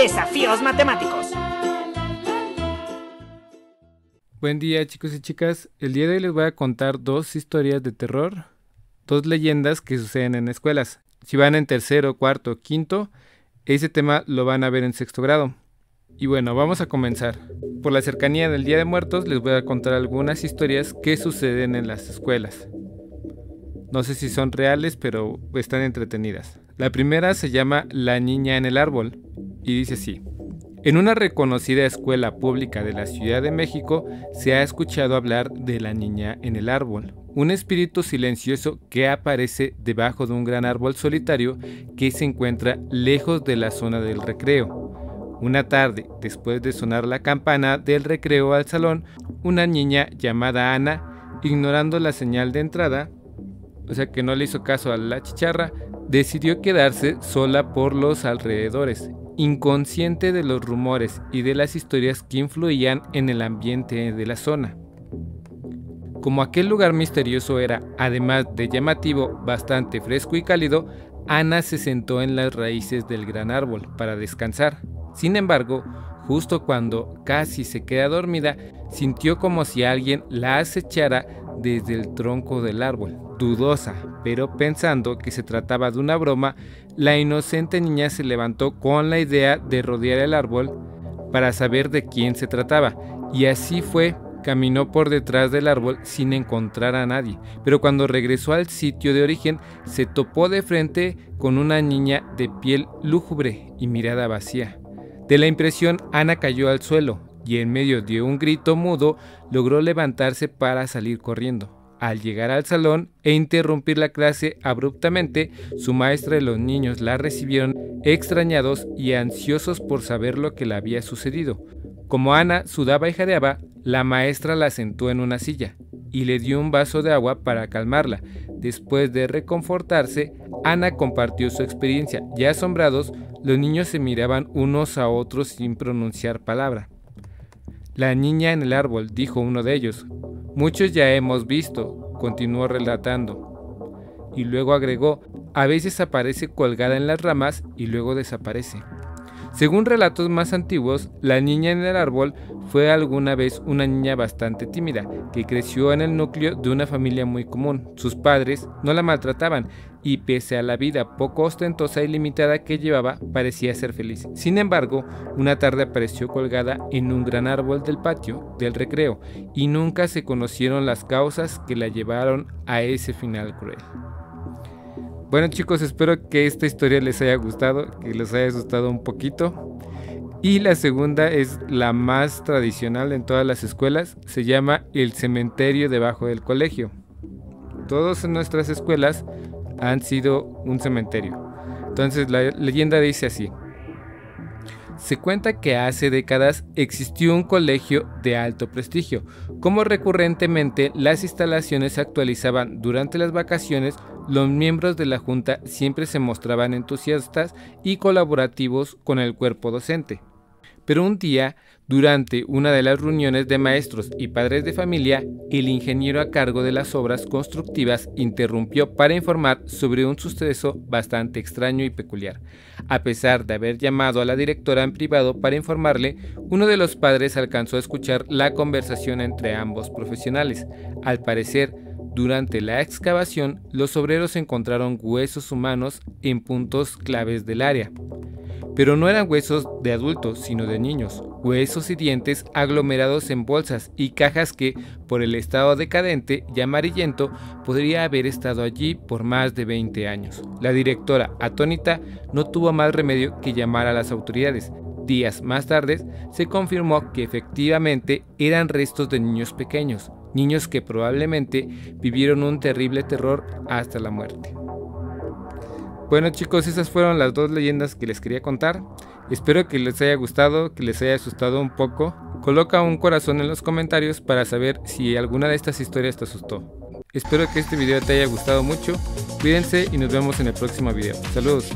Desafíos Matemáticos. Buen día chicos y chicas, el día de hoy les voy a contar dos historias de terror, dos leyendas que suceden en escuelas. Si van en tercero, cuarto, quinto, ese tema lo van a ver en sexto grado. Y bueno, vamos a comenzar. Por la cercanía del Día de Muertos les voy a contar algunas historias que suceden en las escuelas. No sé si son reales, pero están entretenidas. La primera se llama La niña en el árbol y dice así. En una reconocida escuela pública de la Ciudad de México se ha escuchado hablar de la niña en el árbol, un espíritu silencioso que aparece debajo de un gran árbol solitario que se encuentra lejos de la zona del recreo. Una tarde, después de sonar la campana del recreo al salón, una niña llamada Ana, ignorando la señal de entrada, o sea que no le hizo caso a la chicharra, decidió quedarse sola por los alrededores inconsciente de los rumores y de las historias que influían en el ambiente de la zona. Como aquel lugar misterioso era, además de llamativo, bastante fresco y cálido, Ana se sentó en las raíces del gran árbol para descansar. Sin embargo, justo cuando casi se queda dormida, sintió como si alguien la acechara desde el tronco del árbol. Dudosa, pero pensando que se trataba de una broma, la inocente niña se levantó con la idea de rodear el árbol para saber de quién se trataba, y así fue. Caminó por detrás del árbol sin encontrar a nadie, pero cuando regresó al sitio de origen se topó de frente con una niña de piel lúgubre y mirada vacía. De la impresión, Ana cayó al suelo, y en medio de un grito mudo logró levantarse para salir corriendo. Al llegar al salón e interrumpir la clase abruptamente, su maestra y los niños la recibieron extrañados y ansiosos por saber lo que le había sucedido. Como Ana sudaba y jadeaba, la maestra la sentó en una silla y le dio un vaso de agua para calmarla. Después de reconfortarse, Ana compartió su experiencia y asombrados, los niños se miraban unos a otros sin pronunciar palabra. La niña en el árbol, dijo uno de ellos. Muchos ya hemos visto, continuó relatando. Y luego agregó, a veces aparece colgada en las ramas y luego desaparece. Según relatos más antiguos, la niña en el árbol fue alguna vez una niña bastante tímida, que creció en el núcleo de una familia muy común. Sus padres no la maltrataban y pese a la vida poco ostentosa y limitada que llevaba, parecía ser feliz. Sin embargo, una tarde apareció colgada en un gran árbol del patio del recreo y nunca se conocieron las causas que la llevaron a ese final cruel. Bueno chicos, espero que esta historia les haya gustado, que les haya asustado un poquito. Y la segunda es la más tradicional en todas las escuelas, se llama el cementerio debajo del colegio. Todos en nuestras escuelas han sido un cementerio. Entonces la leyenda dice así. Se cuenta que hace décadas existió un colegio de alto prestigio, como recurrentemente las instalaciones se actualizaban durante las vacaciones, los miembros de la junta siempre se mostraban entusiastas y colaborativos con el cuerpo docente. Pero un día, durante una de las reuniones de maestros y padres de familia, el ingeniero a cargo de las obras constructivas interrumpió para informar sobre un suceso bastante extraño y peculiar. A pesar de haber llamado a la directora en privado para informarle, uno de los padres alcanzó a escuchar la conversación entre ambos profesionales. Al parecer, durante la excavación, los obreros encontraron huesos humanos en puntos claves del área. Pero no eran huesos de adultos, sino de niños, huesos y dientes aglomerados en bolsas y cajas que, por el estado decadente y amarillento, podría haber estado allí por más de 20 años. La directora, atónita, no tuvo más remedio que llamar a las autoridades. Días más tarde, se confirmó que efectivamente eran restos de niños pequeños, niños que probablemente vivieron un terrible terror hasta la muerte. Bueno chicos, esas fueron las dos leyendas que les quería contar. Espero que les haya gustado, que les haya asustado un poco. Coloca un corazón en los comentarios para saber si alguna de estas historias te asustó. Espero que este video te haya gustado mucho. Cuídense y nos vemos en el próximo video. Saludos.